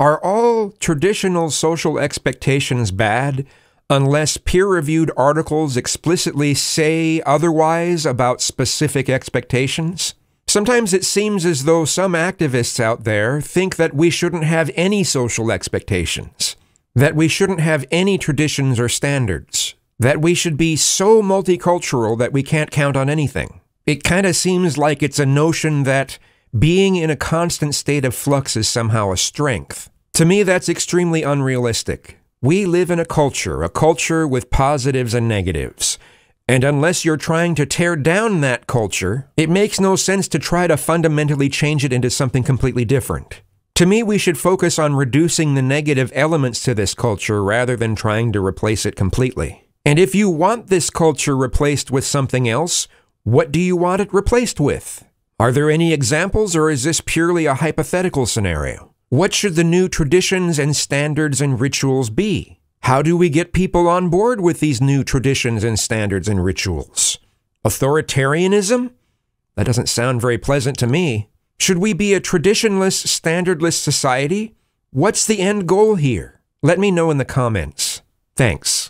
Are all traditional social expectations bad unless peer reviewed articles explicitly say otherwise about specific expectations? Sometimes it seems as though some activists out there think that we shouldn't have any social expectations, that we shouldn't have any traditions or standards, that we should be so multicultural that we can't count on anything. It kind of seems like it's a notion that being in a constant state of flux is somehow a strength. To me, that's extremely unrealistic. We live in a culture, a culture with positives and negatives. And unless you're trying to tear down that culture, it makes no sense to try to fundamentally change it into something completely different. To me, we should focus on reducing the negative elements to this culture rather than trying to replace it completely. And if you want this culture replaced with something else, what do you want it replaced with? Are there any examples, or is this purely a hypothetical scenario? What should the new traditions and standards and rituals be? How do we get people on board with these new traditions and standards and rituals? Authoritarianism? That doesn't sound very pleasant to me. Should we be a traditionless, standardless society? What's the end goal here? Let me know in the comments. Thanks.